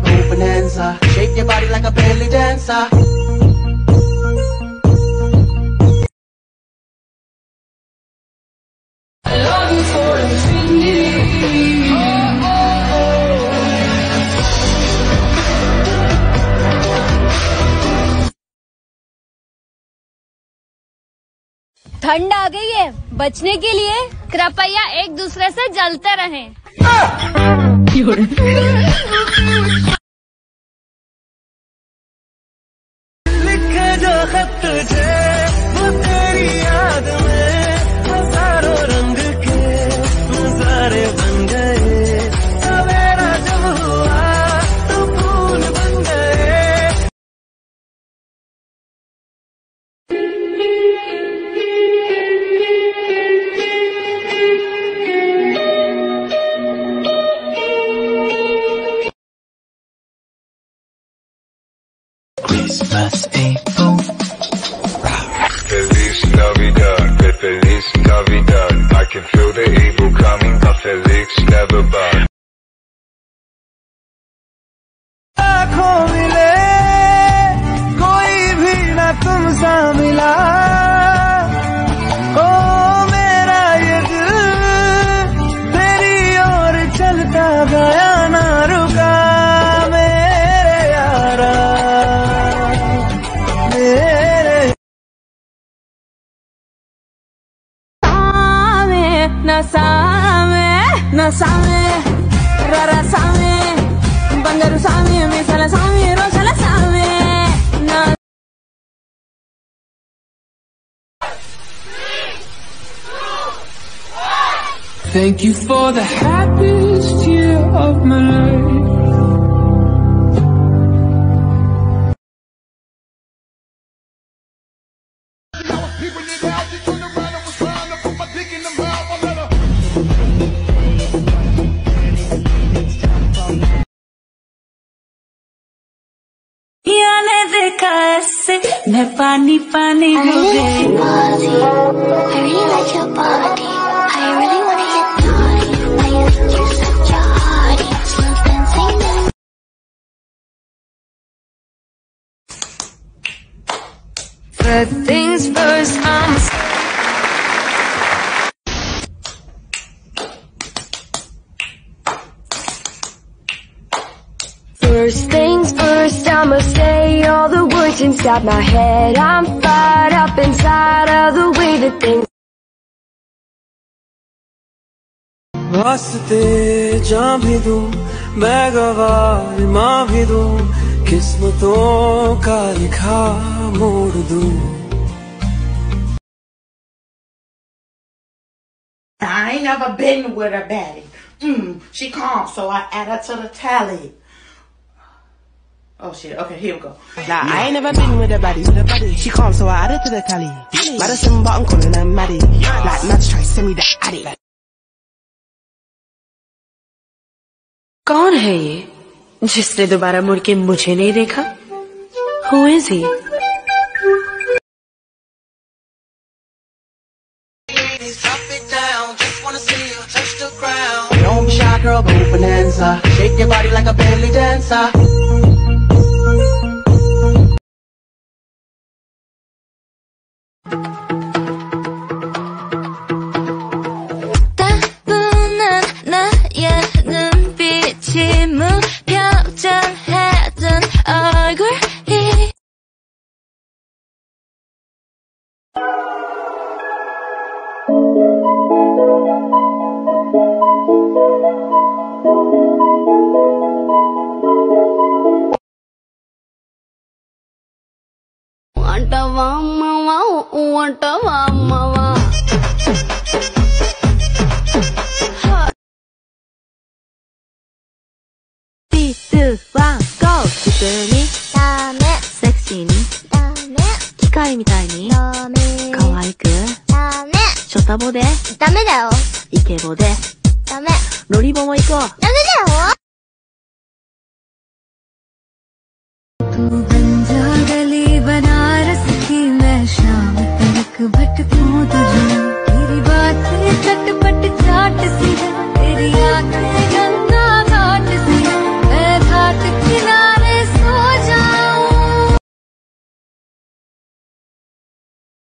girl, go bonanza. Shake your body like a belly dancer. ठंड आ गई है बचने के लिए कृपया एक दूसरे से जलते रहें लिखे जो खत Christmas April. Feliz Navidad, Feliz Navidad. I can feel the evil coming, but Felix never bad. Bangaru sabe, me sala sabe, rosa la sabe, no. Thank you for the happiest year of my life. मैं पानी पानी हो गई Body. I really like your body. I really wanna get naughty. I used you such a hottie. Slow dancing. First things first, I'm First things first, I'ma say all the words inside my head. I'm fired up inside of the way that things वास्ते जा भी दूं मैं गवार माँ भी दूं किस्मतों का लिखा मोड़ दूं I ain't never been with a baddie. Mm, she calm, so I add her to the tally. Oh shit, okay, here we go. Nah, I ain't never been with a baddie. She calm, so I added to the tally. Madison, but I'm calling her Maddie. Like, Mads try send me the addy. कौन है ये जिसने दोबारा मुड़ के मुझे नहीं देखा who is he Drop it down, just wanna see you touch the ground. Don't be shy, girl, go bonanza. Shake your body like a belly dancer. 따분한 나의 눈빛이 무표정해진 얼굴이 wantawa ఊటవా అమ్మవా ゴーダメセクシーにダメ機械みたいにダメくダメショタボでダメだよイケボでダメロリボも行こうダメだよ